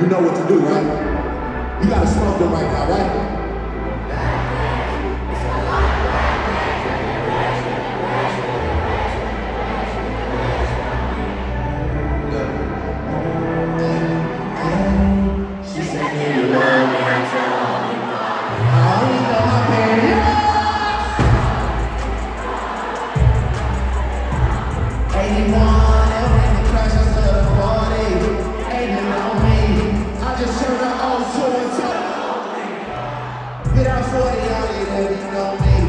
You know what to do, right? You gotta smoke them right now, right? California, you know, you know me.